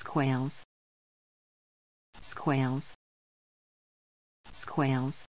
Squales. Squales. Squales.